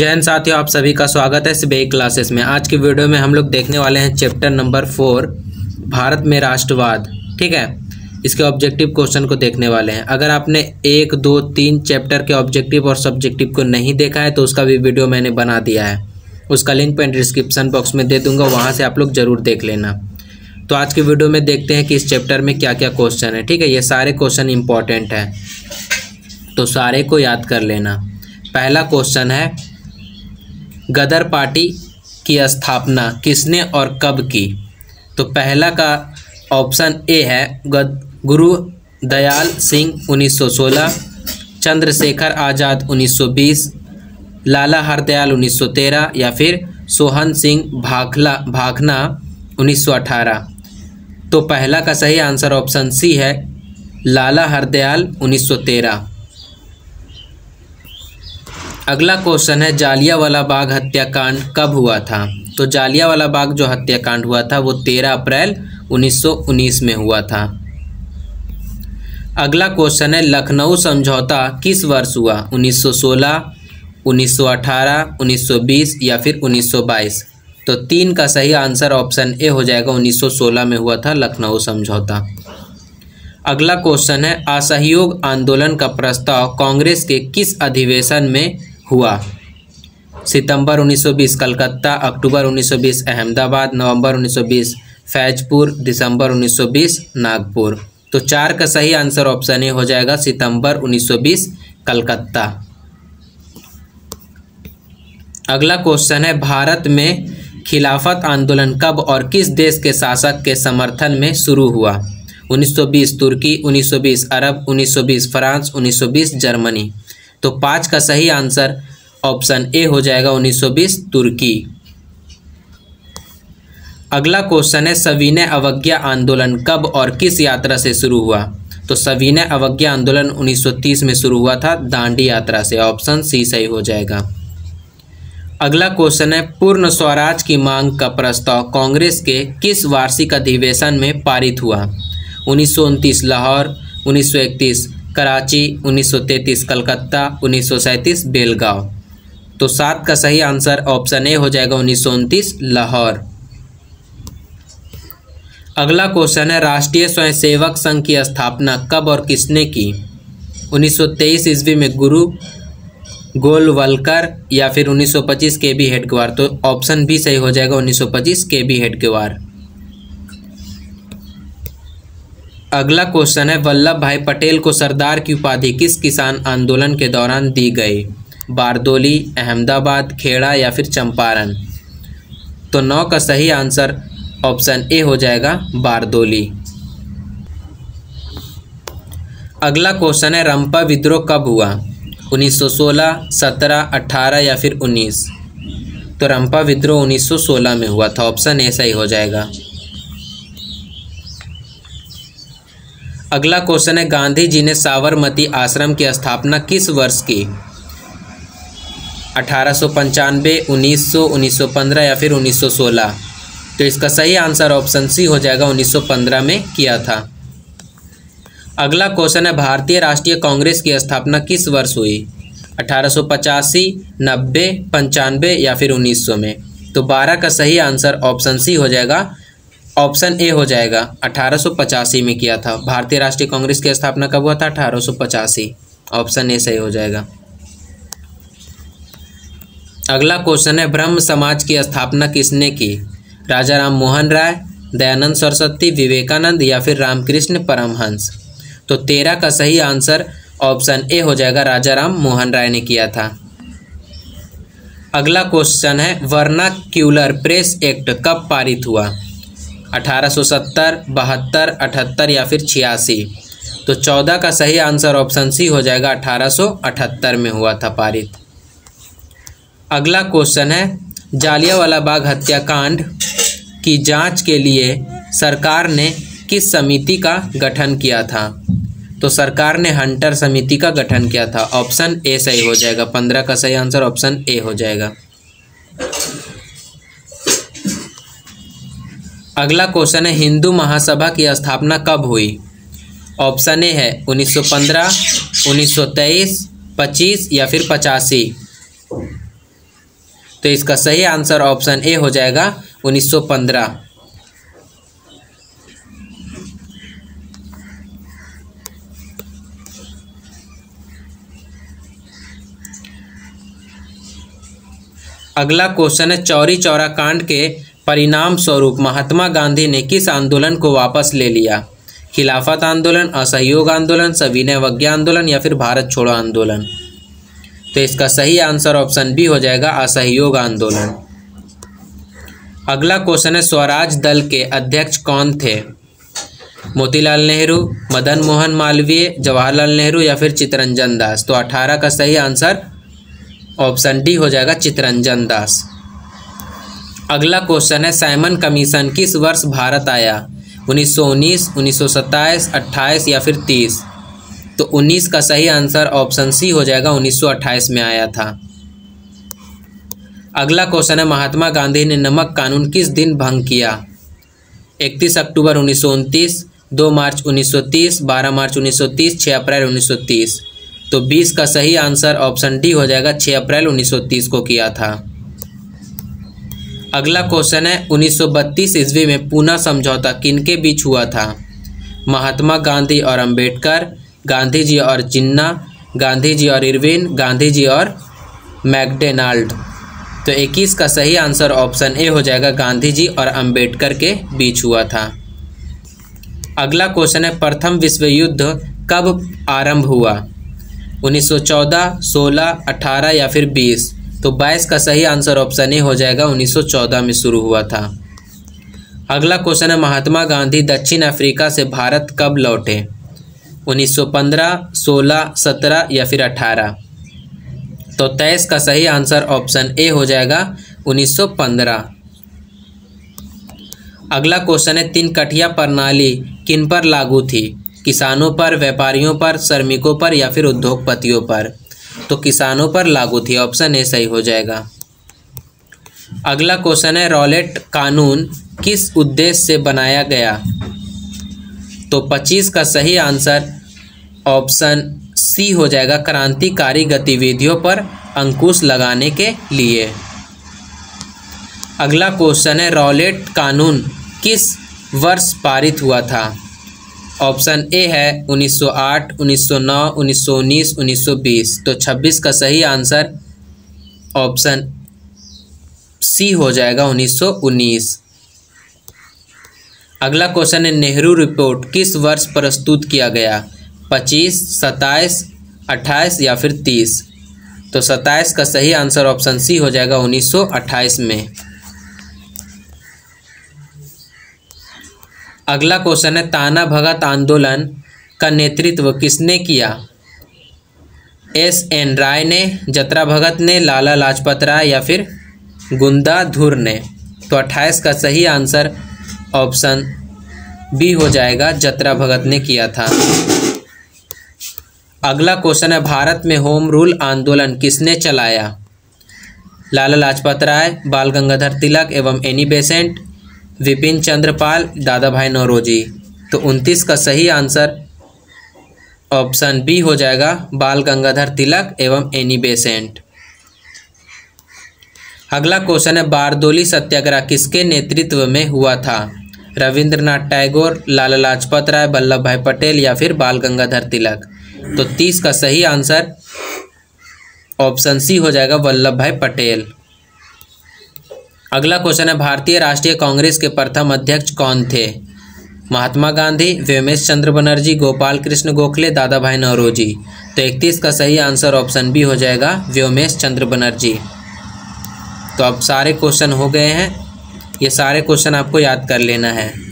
हिंद साथियों, आप सभी का स्वागत है सीबीआई क्लासेस में। आज की वीडियो में हम लोग देखने वाले हैं चैप्टर नंबर फोर भारत में राष्ट्रवाद। ठीक है? इसके ऑब्जेक्टिव क्वेश्चन को देखने वाले हैं। अगर आपने एक, दो, तीन चैप्टर के ऑब्जेक्टिव और सब्जेक्टिव को नहीं देखा है तो उसका भी वीडियो मैंने बना दिया है। उसका लिंक मैं डिस्क्रिप्शन बॉक्स में दे दूँगा, वहाँ से आप लोग ज़रूर देख लेना। तो आज के वीडियो में देखते हैं कि इस चैप्टर में क्या क्या क्वेश्चन है। ठीक है? ये सारे क्वेश्चन इंपॉर्टेंट हैं। तो सारे को याद कर लेना। पहला क्वेश्चन है गदर पार्टी की स्थापना किसने और कब की? तो पहला का ऑप्शन ए है गुरु दयाल सिंह 1916 चंद्रशेखर आज़ाद 1920 लाला हरदयाल 1913 या फिर सोहन सिंह भाखला, भाखना 1918 तो पहला का सही आंसर ऑप्शन सी है लाला हरदयाल 1913 अगला क्वेश्चन है जालियावाला बाग हत्याकांड कब हुआ था? तो जालियावाला बाग जो हत्याकांड हुआ था वो तेरह अप्रैल 1919 में हुआ था। अगला क्वेश्चन है लखनऊ समझौता किस वर्ष हुआ? 1916, 1918, 1920 या फिर 1922 तो तीन का सही आंसर ऑप्शन ए हो जाएगा 1916 में हुआ था लखनऊ समझौता। अगला क्वेश्चन है असहयोग आंदोलन का प्रस्ताव कांग्रेस के किस अधिवेशन में हुआ। सितंबर 1920 कलकत्ता, अक्टूबर 1920 अहमदाबाद, नवंबर 1920 फैजपुर, दिसंबर 1920 नागपुर। तो चार का सही आंसर ऑप्शन ए हो जाएगा सितंबर 1920 कलकत्ता। अगला क्वेश्चन है, भारत में खिलाफत आंदोलन कब और किस देश के शासक के समर्थन में शुरू हुआ? 1920 तुर्की 1920 अरब 1920 फ्रांस 1920 जर्मनी। तो पाँच का सही आंसर ऑप्शन ए हो जाएगा 1920 तुर्की। अगला क्वेश्चन है, सविनय अवज्ञा आंदोलन कब और किस यात्रा से शुरू हुआ? तो सविनय अवज्ञा आंदोलन 1930 में शुरू हुआ था, दांडी यात्रा से। ऑप्शन सी सही हो जाएगा। अगला क्वेश्चन है, पूर्ण स्वराज की मांग का प्रस्ताव कांग्रेस के किस वार्षिक अधिवेशन में पारित हुआ? उन्नीस सौ उनतीस, लाहौर। 1931 कराची 1933 कलकत्ता, उन्नीस बेलगांव। तो सात का सही आंसर ऑप्शन ए हो जाएगा उन्नीस सौ उनतीस, लाहौर। अगला क्वेश्चन है, राष्ट्रीय स्वयंसेवक संघ की स्थापना कब और किसने की? 1923 ईस्वी में गुरु गोलवलकर या फिर 1925 के बी हेडगवार तो ऑप्शन बी सही हो जाएगा 1925 के बी हेडगवार अगला क्वेश्चन है वल्लभ भाई पटेल को सरदार की उपाधि किस किसान आंदोलन के दौरान दी गई? बारदोली अहमदाबाद खेड़ा या फिर चंपारण? तो नौ का सही आंसर ऑप्शन ए हो जाएगा बारदोली अगला क्वेश्चन है रंपा विद्रोह कब हुआ? 1916, 17, 18 या फिर 19 तो रंपा विद्रोह 1916 में हुआ था ऑप्शन ए सही हो जाएगा। अगला क्वेश्चन है गांधी जी ने साबरमती आश्रम की स्थापना किस वर्ष की? अठारह सौ पंचानवे, उन्नीस सौ उन्नीस सौ पंद्रह या फिर उन्नीस सौ सोलह? तो इसका सही आंसर ऑप्शन सी हो जाएगा 1915 में किया था। अगला क्वेश्चन है, भारतीय राष्ट्रीय कांग्रेस की स्थापना किस वर्ष हुई? अठारह सौ पचासी, नब्बे, पंचानवे या फिर 1900 में? तो 12 का सही आंसर ऑप्शन सी हो जाएगा ऑप्शन ए हो जाएगा, अठारह सौ पचासी में किया था। भारतीय राष्ट्रीय कांग्रेस की स्थापना कब हुआ था? अठारह सौ पचासी। ऑप्शन ए सही हो जाएगा। अगला क्वेश्चन है, ब्रह्म समाज की स्थापना किसने की? राजा राम मोहन राय, दयानंद सरस्वती, विवेकानंद या फिर रामकृष्ण परमहंस? तो तेरह का सही आंसर ऑप्शन ए हो जाएगा राजा राम मोहन राय ने किया था। अगला क्वेश्चन है वर्नाक्यूलर प्रेस एक्ट कब पारित हुआ? 1870, बहत्तर अठहत्तर या फिर छियासी। तो चौदह का सही आंसर ऑप्शन सी हो जाएगा 1878 में हुआ था पारित। अगला क्वेश्चन है जालियावाला बाग हत्याकांड की जाँच के लिए सरकार ने किस समिति का गठन किया था? तो सरकार ने हंटर समिति का गठन किया था। ऑप्शन ए सही हो जाएगा पंद्रह का सही आंसर ऑप्शन ए हो जाएगा। अगला क्वेश्चन है हिंदू महासभा की स्थापना कब हुई? ऑप्शन ए है 1915, 1923, 25 या फिर पचासी? तो इसका सही आंसर ऑप्शन ए हो जाएगा 1915 अगला क्वेश्चन है चौरी चौरा कांड के परिणाम स्वरूप महात्मा गांधी ने किस आंदोलन को वापस ले लिया? खिलाफत आंदोलन, असहयोग आंदोलन, सविनय वज्ञा आंदोलन या फिर भारत छोड़ो आंदोलन? तो इसका सही आंसर ऑप्शन बी हो जाएगा असहयोग आंदोलन। अगला क्वेश्चन है, स्वराज दल के अध्यक्ष कौन थे? मोतीलाल नेहरू, मदन मोहन मालवीय, जवाहरलाल नेहरू या फिर चितरंजन दास? तो 18 का सही आंसर ऑप्शन डी हो जाएगा चितरंजन दास। अगला क्वेश्चन है साइमन कमीशन किस वर्ष भारत आया? 1919, 1927, 28 या फिर 30 तो 19 का सही आंसर ऑप्शन सी हो जाएगा 1928 में आया था। अगला क्वेश्चन है महात्मा गांधी ने नमक कानून किस दिन भंग किया? 31 अक्टूबर उन्नीस दो मार्च 1930, 12 मार्च 1930, 6 अप्रैल 1930 तो 20 का सही आंसर ऑप्शन डी हो जाएगा 6 अप्रैल 1930 को किया था। अगला क्वेश्चन है 1932 ईस्वी में पूना समझौता किनके बीच हुआ था? महात्मा गांधी और अंबेडकर गांधी जी और जिन्ना गांधी जी और इरविन गांधी जी और मैकडोनाल्ड। तो 21 का सही आंसर ऑप्शन ए हो जाएगा गांधी जी और अंबेडकर के बीच हुआ था। अगला क्वेश्चन है प्रथम विश्व युद्ध कब आरंभ हुआ? 1914, 16, 18 या फिर 20 तो 22 का सही आंसर ऑप्शन ए हो जाएगा 1914 में शुरू हुआ था। अगला क्वेश्चन है महात्मा गांधी दक्षिण अफ्रीका से भारत कब लौटे? 1915, 16, 17 या फिर 18 तो तेईस का सही आंसर ऑप्शन ए हो जाएगा 1915 अगला क्वेश्चन है तीन कठिया प्रणाली किन पर लागू थी? किसानों पर व्यापारियों पर श्रमिकों पर या फिर उद्योगपतियों पर? तो किसानों पर लागू थी। ऑप्शन ए सही हो जाएगा। अगला क्वेश्चन है, रॉलेट कानून किस उद्देश्य से बनाया गया? तो 25 का सही आंसर ऑप्शन सी हो जाएगा, क्रांतिकारी गतिविधियों पर अंकुश लगाने के लिए। अगला क्वेश्चन है, रॉलेट कानून किस वर्ष पारित हुआ था? ऑप्शन ए है 1908, 1909, 1919, 1920 तो 26 का सही आंसर ऑप्शन सी हो जाएगा 1919 अगला क्वेश्चन है नेहरू रिपोर्ट किस वर्ष प्रस्तुत किया गया? 25, 27, 28 या फिर 30 तो 27 का सही आंसर ऑप्शन सी हो जाएगा 1928 में। अगला क्वेश्चन है, ताना भगत आंदोलन का नेतृत्व किसने किया? एस एन राय ने, जतरा भगत ने, लाला लाजपत राय या फिर गुंदा धुर ने? तो अट्ठाईस का सही आंसर ऑप्शन बी हो जाएगा, जतरा भगत ने किया था। अगला क्वेश्चन है, भारत में होम रूल आंदोलन किसने चलाया? लाला लाजपत राय, बाल गंगाधर तिलक एवं एनी बेसेंट विपिन चंद्रपाल दादा भाई नौरोजी। तो उनतीस का सही आंसर ऑप्शन बी हो जाएगा बाल गंगाधर तिलक एवं एनी बेसेंट अगला क्वेश्चन है बारदोली सत्याग्रह किसके नेतृत्व में हुआ था? रविंद्रनाथ टैगोर, लाला लाजपत राय वल्लभ भाई पटेल या फिर बाल गंगाधर तिलक? तो तीस का सही आंसर ऑप्शन सी हो जाएगा वल्लभ भाई पटेल। अगला क्वेश्चन है, भारतीय राष्ट्रीय कांग्रेस के प्रथम अध्यक्ष कौन थे? महात्मा गांधी व्योमेश चंद्र बनर्जी, गोपाल कृष्ण गोखले दादा भाई नौरोजी। तो इकतीस का सही आंसर ऑप्शन बी हो जाएगा व्योमेश चंद्र बनर्जी। तो अब सारे क्वेश्चन हो गए हैं। ये सारे क्वेश्चन आपको याद कर लेना है।